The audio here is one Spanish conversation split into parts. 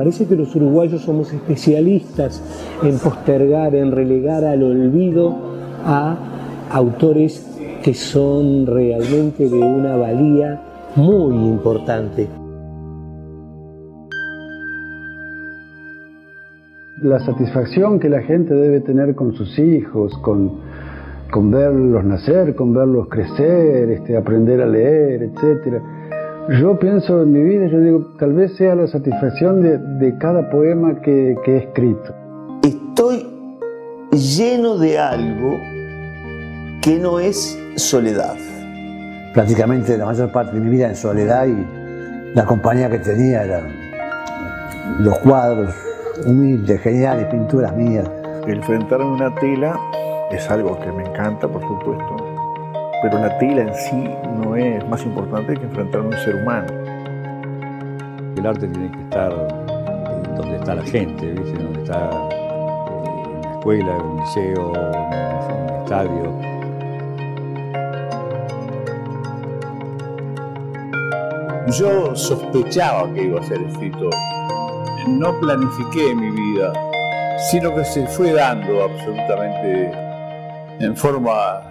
parece que los uruguayos somos especialistas en postergar, en relegar al olvido a autores que son realmente de una valía muy importante. La satisfacción que la gente debe tener con sus hijos, con, con verlos nacer, con verlos crecer, este, aprender a leer, etc. Yo pienso en mi vida, yo digo, tal vez sea la satisfacción de, de cada poema que, que he escrito. Estoy lleno de algo que no es soledad. Prácticamente la mayor parte de mi vida en soledad y la compañía que tenía eran los cuadros humildes, geniales, pinturas mías. El enfrentarme a una tela es algo que me encanta, por supuesto, pero la tela en sí no es más importante que enfrentarme a un ser humano. El arte tiene que estar donde está la gente, ¿viste? donde está eh, en la escuela, en un liceo, en un estadio. Yo sospechaba que iba a ser escritor. No planifiqué mi vida, sino que se fue dando absolutamente en forma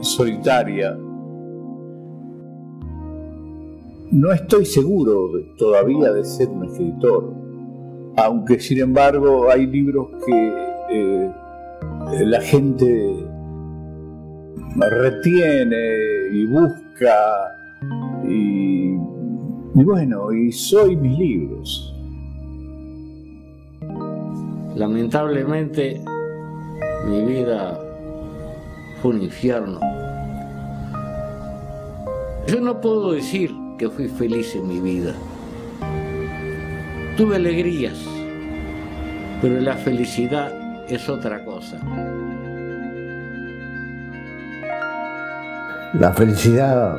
solitaria. No estoy seguro todavía de ser un escritor, aunque sin embargo hay libros que eh, la gente retiene y busca y, y bueno, y soy mis libros. Lamentablemente mi vida un infierno. Yo no puedo decir que fui feliz en mi vida. Tuve alegrías, pero la felicidad es otra cosa. La felicidad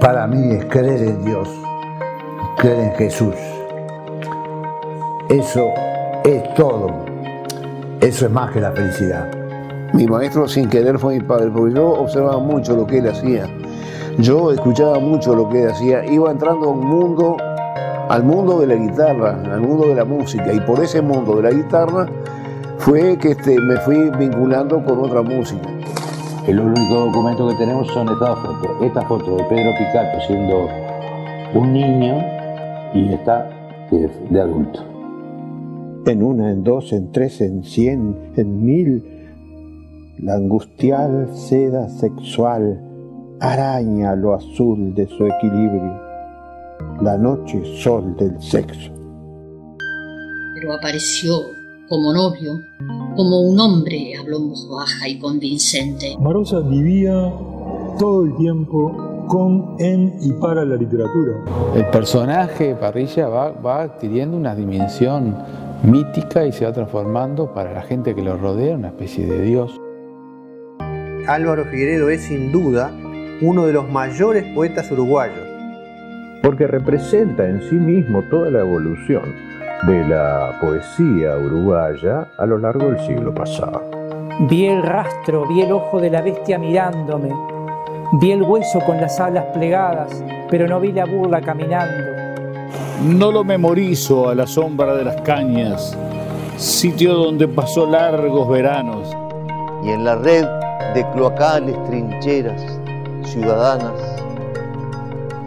para mí es creer en Dios, creer en Jesús. Eso es todo. Eso es más que la felicidad. Mi maestro sin querer fue mi padre, porque yo observaba mucho lo que él hacía. Yo escuchaba mucho lo que él hacía. Iba entrando a un mundo, al mundo de la guitarra, al mundo de la música. Y por ese mundo de la guitarra fue que este, me fui vinculando con otra música. El único documento que tenemos son estas fotos. Esta foto de Pedro Picato siendo un niño y esta de, de adulto. En una, en dos, en tres, en cien, en mil, la angustial seda sexual araña lo azul de su equilibrio, la noche sol del sexo. Pero apareció como novio, como un hombre, habló en voz baja y convincente. Marosa vivía todo el tiempo con, en y para la literatura. El personaje Parrilla va, va adquiriendo una dimensión mítica y se va transformando para la gente que lo rodea en una especie de dios. Álvaro Figueredo es sin duda uno de los mayores poetas uruguayos. Porque representa en sí mismo toda la evolución de la poesía uruguaya a lo largo del siglo pasado. Vi el rastro, vi el ojo de la bestia mirándome, vi el hueso con las alas plegadas, pero no vi la burla caminando. No lo memorizo a la sombra de las cañas, sitio donde pasó largos veranos. Y en la red de cloacales, trincheras, ciudadanas,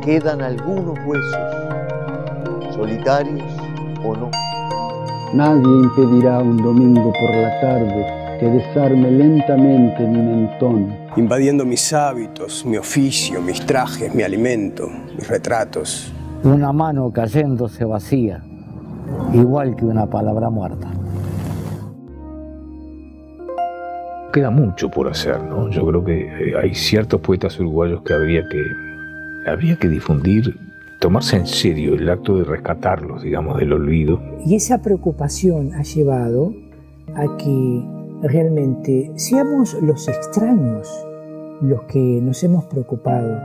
quedan algunos huesos, solitarios o no. Nadie impedirá un domingo por la tarde que desarme lentamente mi mentón. Invadiendo mis hábitos, mi oficio, mis trajes, mi alimento, mis retratos. Una mano cayéndose vacía, igual que una palabra muerta. Queda mucho por hacer, ¿no? Yo creo que eh, hay ciertos poetas uruguayos que habría que, habría que difundir tomarse en serio el acto de rescatarlos, digamos, del olvido. Y esa preocupación ha llevado a que realmente seamos los extraños los que nos hemos preocupado